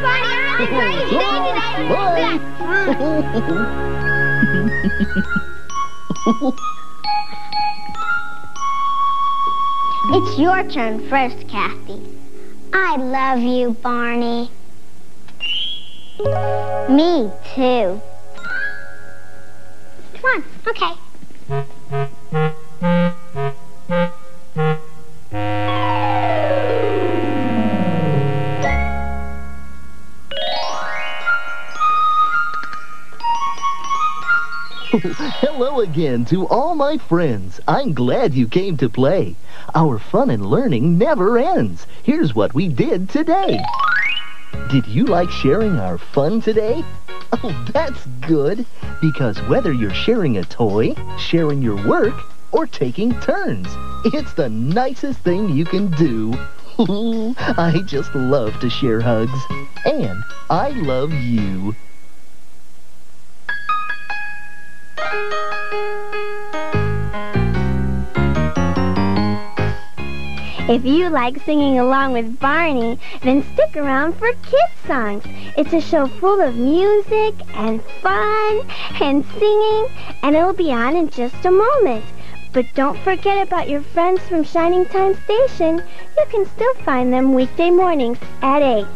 It's your turn first, Kathy. I love you, Barney. Me too. Come on, okay. Hello again to all my friends. I'm glad you came to play. Our fun and learning never ends. Here's what we did today. Did you like sharing our fun today? Oh, that's good. Because whether you're sharing a toy, sharing your work, or taking turns, it's the nicest thing you can do. I just love to share hugs. And I love you. If you like singing along with Barney, then stick around for Kidsongs. It's a show full of music and fun and singing, and it'll be on in just a moment. But don't forget about your friends from Shining Time Station. You can still find them weekday mornings at 8.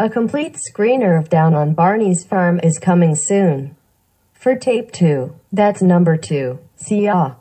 A complete screener of Down on Barney's Farm is coming soon. For tape two, that's number two. See ya.